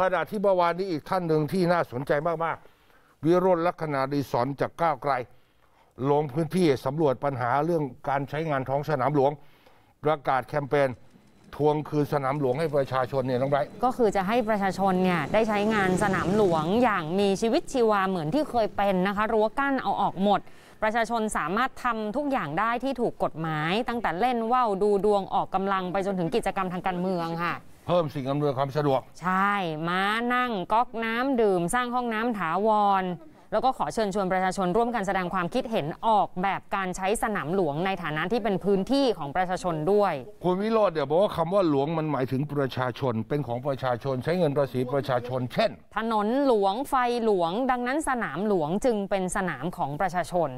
ขณะที่เมื่อวานนี้อีกท่านหนึ่งที่น่าสนใจมากๆ วิโรจน์ลักษณะดีสอนจากก้าวไกล ลงพื้นที่สำรวจปัญหาเรื่องการใช้งานท้องสนามหลวง ประกาศแคมเปญทวงคืนสนามหลวงให้ประชาชนเนี่ยน้องไบรท์ก็คือจะให้ประชาชนเนี่ยได้ใช้งานสนามหลวงอย่างมีชีวิตชีวาเหมือนที่เคยเป็นนะคะรั้วกั้นเอาออกหมด ประชาชนสามารถทำทุกอย่างได้ที่ถูกกฎหมาย ตั้งแต่เล่นว่าวดูดวงออกกำลังไปจนถึงกิจกรรมทางการเมืองค่ะ พิ่มสิ่งอำนวยความสะดวก ใช่ ม้านั่งก๊อกน้ำดื่ม สร้างห้องน้ำถาวร แล้วก็ขอเชิญชวนประชาชนร่วมกันแสดงความคิดเห็นออกแบบการใช้สนามหลวงในฐานะที่เป็นพื้นที่ของประชาชนด้วย คุณวิโรจน์เดี๋ยวบอกว่าคำว่าหลวงมันหมายถึงประชาชน เป็นของประชาชนใช้เงินภาษีประชาชน เช่น ถนนหลวงไฟหลวง ดังนั้นสนามหลวงจึงเป็นสนามของประชาชน